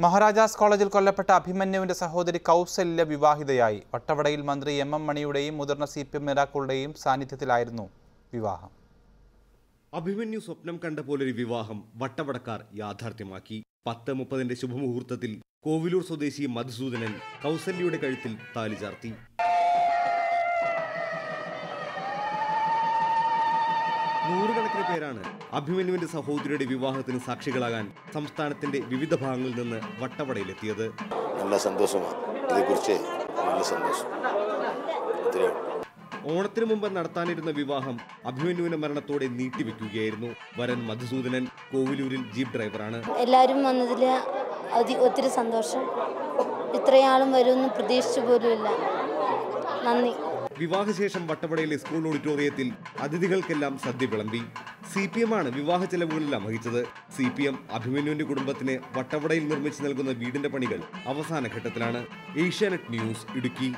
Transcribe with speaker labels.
Speaker 1: മഹാരാജാസ് കോളേജിൽ കൊല്ലപ്പെട്ട അഭിമന്യുവിന്റെ സഹോദരി കൗസല്യ വിവാഹിതയായി. വട്ടവടയിൽ മന്ത്രി എം എം മണിയുടെയും മുതിർന്ന സി പി എം നേതാക്കളുടെയും സാന്നിധ്യത്തിലായിരുന്നു വിവാഹം.
Speaker 2: അഭിമന്യു സ്വപ്നം കണ്ട പോലൊരു വിവാഹം വട്ടവടക്കാർ യാഥാർത്ഥ്യമാക്കി. പത്ത് മുപ്പതിന്റെ ശുഭമുഹൂർത്തത്തിൽ കോവിലൂർ സ്വദേശി മധുസൂദനൻ കൗസല്യയുടെ കഴുത്തിൽ താലി ചാർത്തി. നൂറുകണക്കിന് പേരാണ് അഭിമന്യുവിന്റെ സഹോദരിയുടെ വിവാഹത്തിന് സാക്ഷികളാകാൻ സംസ്ഥാനത്തിന്റെ വിവിധ ഭാഗങ്ങളിൽ നിന്ന് വട്ടവടയിലെത്തിയത്.
Speaker 3: നല്ല സന്തോഷമാണ്. ഇതേക്കുറിച്ച് നല്ല സന്തോഷം.
Speaker 2: ഓണത്തിന് മുമ്പ് നടത്താനിരുന്ന വിവാഹം അഭിമന്യുവിന്റെ മരണത്തോടെ നീട്ടിവെക്കുകയായിരുന്നു. വരൻ മധുസൂദനൻ കോവിലൂരിൽ ജീപ്പ് ഡ്രൈവറാണ്.
Speaker 4: എല്ലാവരും വന്നതിൽ അതി ഒത്തിരി സന്തോഷം. ഇത്രയാളും വരുമെന്ന് പ്രതീക്ഷിച്ചു പോലുമില്ല. നന്ദി.
Speaker 2: വിവാഹശേഷം വട്ടവടയിലെ സ്കൂൾ ഓഡിറ്റോറിയത്തിൽ അതിഥികൾക്കെല്ലാം സദ്യ വിളമ്പി. സി പി എം ആണ് വിവാഹ ചെലവുകളെല്ലാം വഹിച്ചത് സി പി എം അഭിമന്യുവിന്റെ കുടുംബത്തിന് വട്ടവടയിൽ നിർമ്മിച്ചു നൽകുന്ന വീടിന്റെ പണികൾ അവസാന ഘട്ടത്തിലാണ്. ഏഷ്യാനെറ്റ് ന്യൂസ് ഇടുക്കി.